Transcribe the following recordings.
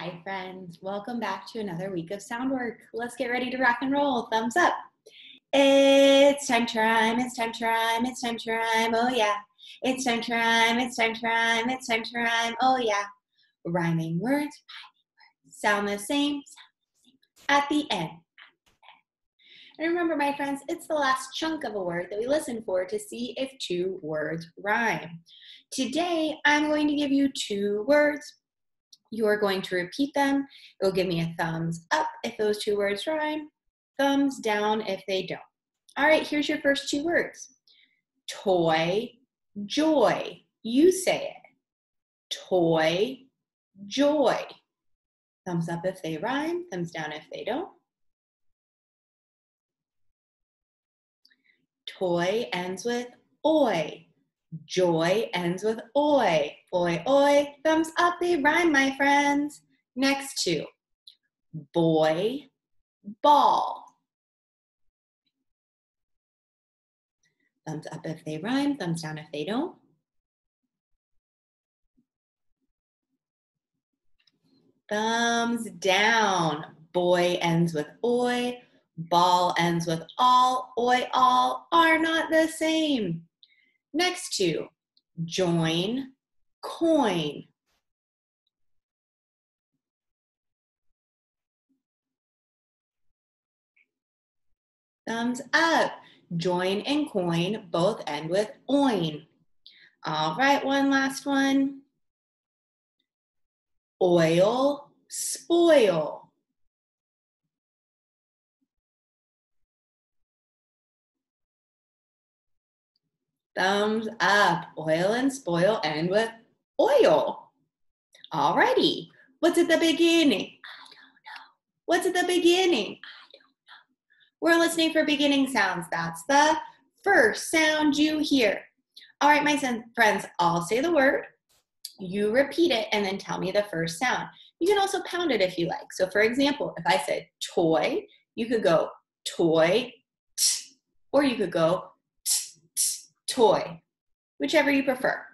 Hi, friends. Welcome back to another week of sound work. Let's get ready to rock and roll. Thumbs up. It's time to rhyme. It's time to rhyme. It's time to rhyme. Oh, yeah. It's time to rhyme. It's time to rhyme. It's time to rhyme. Oh, yeah. Rhyming words, rhyming words. Sound the same, sound the same at the end. And remember, my friends, it's the last chunk of a word that we listen for to see if two words rhyme. Today, I'm going to give you two words you're going to repeat them. It will give me a thumbs up if those two words rhyme, thumbs down if they don't. All right, here's your first two words toy, joy. You say it. Toy, joy. Thumbs up if they rhyme, thumbs down if they don't. Toy ends with oi. Joy ends with oi. Oi, oi. Thumbs up, they rhyme, my friends. Next two. Boy, ball. Thumbs up if they rhyme, thumbs down if they don't. Thumbs down. Boy ends with oi. Ball ends with all. Oi, all are not the same. Next two, join, coin. Thumbs up. Join and coin both end with oin. All right, one last one. Oil, spoil. Thumbs up. Oil and spoil end with oil. Alrighty. What's at the beginning? I don't know. What's at the beginning? I don't know. We're listening for beginning sounds. That's the first sound you hear. All right, my friends, I'll say the word. You repeat it and then tell me the first sound. You can also pound it if you like. So, for example, if I said toy, you could go toy, t, or you could go toy, whichever you prefer.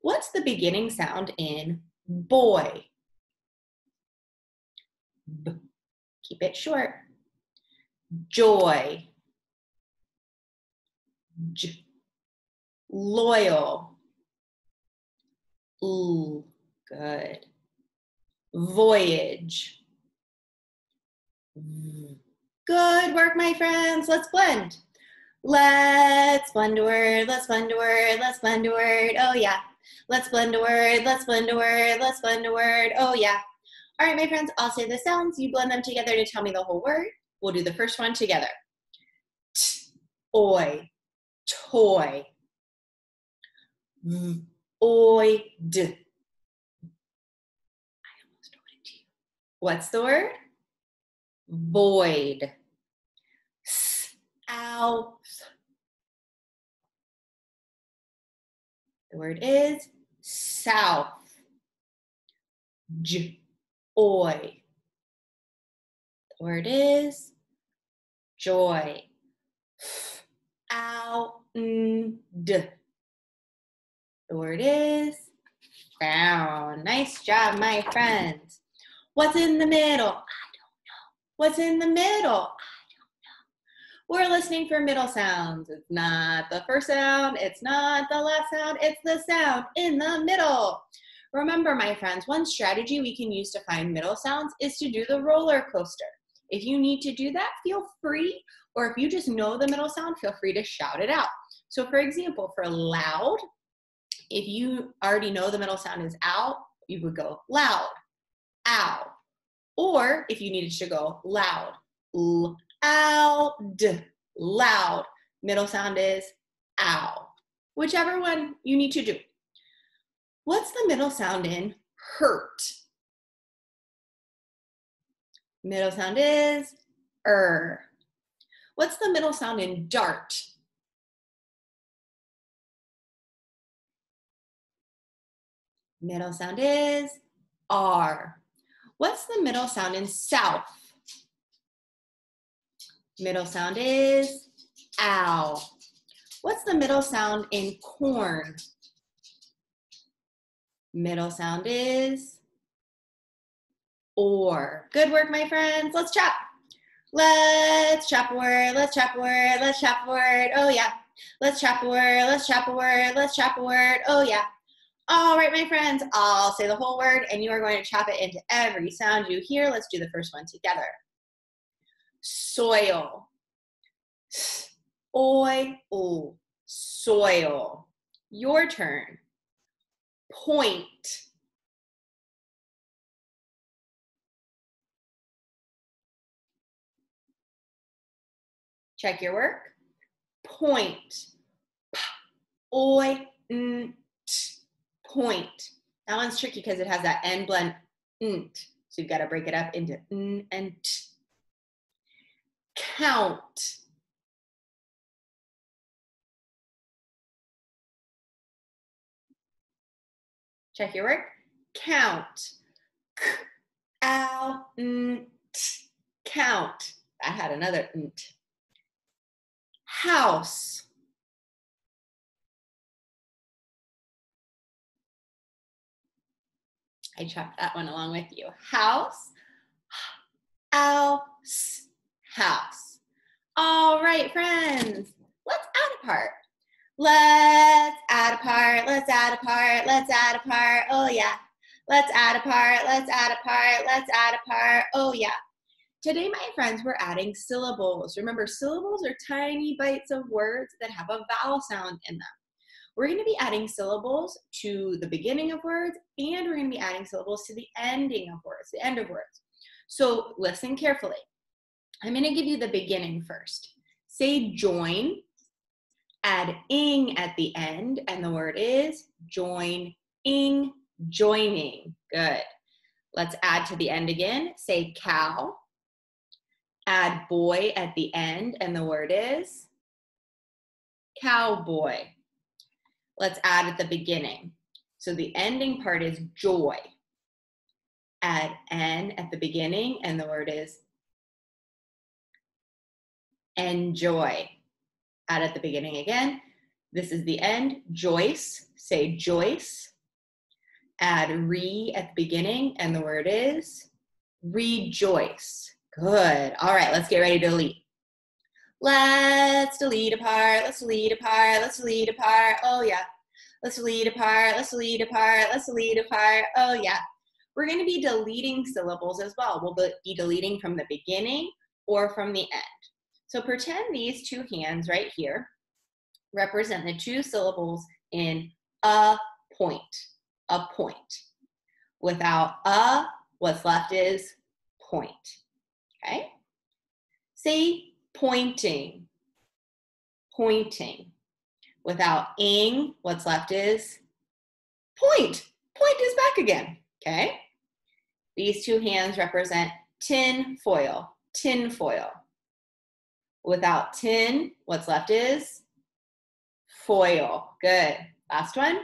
What's the beginning sound in boy? B. Keep it short. Joy. J. Loyal. Ooh, good. Voyage. Good work, my friends. Let's blend. Let's blend a word, let's blend a word, let's blend a word, oh yeah. Let's blend a word, let's blend a word, let's blend a word, oh yeah. All right, my friends, I'll say the sounds. You blend them together to tell me the whole word. We'll do the first one together. T, oi, toy. V, oi, d. I almost told it to you. What's the word? Void. South. The word is south. J, oi. The word is joy. Ow, n, d. The word is found. Nice job, my friends. What's in the middle? I don't know. What's in the middle? We're listening for middle sounds. It's not the first sound, it's not the last sound, it's the sound in the middle. Remember, my friends, one strategy we can use to find middle sounds is to do the roller coaster. If you need to do that, feel free, or if you just know the middle sound, feel free to shout it out. So, for example, for loud, if you already know the middle sound is out, you would go loud, ow. Or if you needed to go loud, l, loud, loud. Middle sound is ow. Whichever one you need to do. What's the middle sound in hurt? Middle sound is er. What's the middle sound in dart? Middle sound is R. What's the middle sound in south? Middle sound is ow. What's the middle sound in corn? Middle sound is or. Good work, my friends. Let's chop. Let's chop a word. Let's chop a word. Let's chop a word. Oh, yeah. Let's chop a word. Let's chop a word. Let's chop a word. Oh, yeah. All right, my friends, I'll say the whole word and you are going to chop it into every sound you hear. Let's do the first one together. Soil. Oil. Soil. Your turn. Point. Check your work. Point. Oi. Point. That one's tricky because it has that N blend. So you've got to break it up into N and T. Count. Check your work. Count. Count. I had another nt. House. I chopped that one along with you. House, house, house. All right, friends, let's add a part. Let's add a part, let's add a part, let's add a part, oh yeah. Let's add a part, let's add a part, let's add a part, oh yeah. Today, my friends, we're adding syllables. Remember, syllables are tiny bites of words that have a vowel sound in them. We're going to be adding syllables to the beginning of words, and we're going to be adding syllables to the ending of words, the end of words. So listen carefully. I'm going to give you the beginning first. Say join, add ing at the end, and the word is join, ing, joining. Good. Let's add to the end again. Say cow, add boy at the end, and the word is cowboy. Let's add at the beginning. So the ending part is joy. Add n at the beginning, and the word is enjoy add at the beginning again. This is the end. Joyce, say Joyce. Add re at the beginning, and the word is rejoice. Good. All right, let's get ready to delete. Let's delete apart. Let's delete apart. Let's delete apart. Oh, yeah. Let's delete apart. Let's delete apart. Let's delete apart. Oh, yeah. We're going to be deleting syllables as well. We'll be deleting from the beginning or from the end. So pretend these two hands right here represent the two syllables in a point, a point. Without a, what's left is point, okay? Say pointing, pointing. Without ing, what's left is point. Point is back again, okay? These two hands represent tin foil, tin foil. Without tin, what's left is foil. Good. Last one.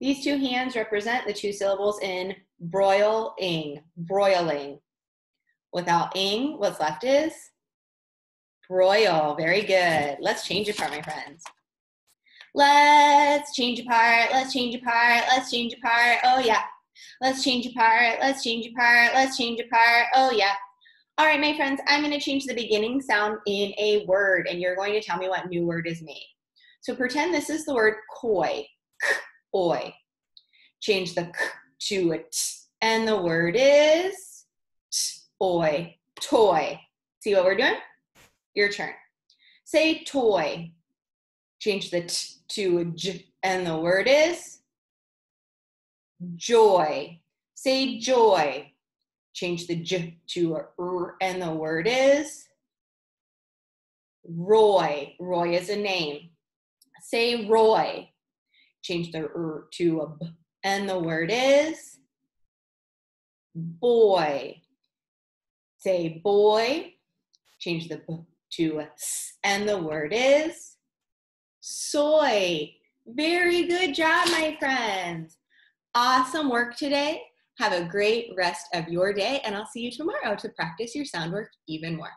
These two hands represent the two syllables in broiling, broiling. Without ing, what's left is broil. Very good. Let's change it part, my friends. Let's change a part. Let's change a part. Let's change a part. Oh, yeah. Let's change a part. Let's change a part. Let's change a part. Oh, yeah. All right, my friends, I'm going to change the beginning sound in a word, and you're going to tell me what new word is made. So pretend this is the word koi, oi. Change the k to a t, and the word is t, oi, toy. See what we're doing? Your turn. Say toy. Change the t to a j, and the word is joy. Say joy change the j to a r, and the word is Roy. Roy is a name. Say Roy. Change the r to a b, and the word is boy. Say boy. Change the b to a s, and the word is soy. Very good job, my friends. Awesome work today. Have a great rest of your day, and I'll see you tomorrow to practice your sound work even more.